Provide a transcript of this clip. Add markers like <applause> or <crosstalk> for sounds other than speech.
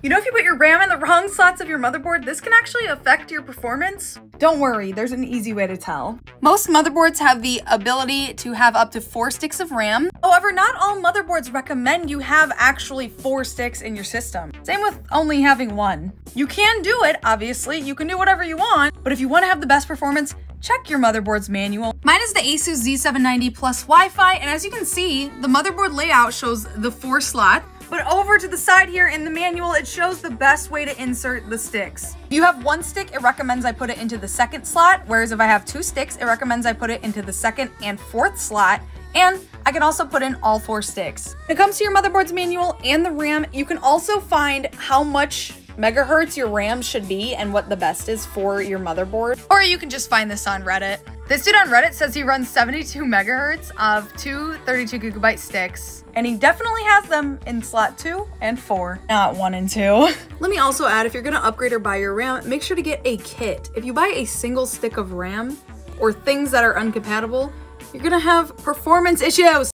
You know if you put your RAM in the wrong slots of your motherboard, this can actually affect your performance? Don't worry, there's an easy way to tell. Most motherboards have the ability to have up to four sticks of RAM. However, not all motherboards recommend you have actually four sticks in your system. Same with only having one. You can do it, obviously, you can do whatever you want, but if you want to have the best performance, check your motherboard's manual. Mine is the Asus Z790 Plus Wi-Fi, and as you can see, the motherboard layout shows the four slot, but over to the side here in the manual, it shows the best way to insert the sticks. If you have one stick, it recommends I put it into the second slot, whereas if I have two sticks, it recommends I put it into the second and fourth slot, and I can also put in all four sticks. When it comes to your motherboard's manual and the RAM, you can also find how much megahertz your RAM should be and what the best is for your motherboard. Or you can just find this on Reddit. This dude on Reddit says he runs 72 megahertz of two 32 gigabyte sticks, and he definitely has them in slot two and four, not one and two. <laughs> Let me also add, if you're gonna upgrade or buy your RAM, make sure to get a kit. If you buy a single stick of RAM or things that are uncompatible, you're gonna have performance issues.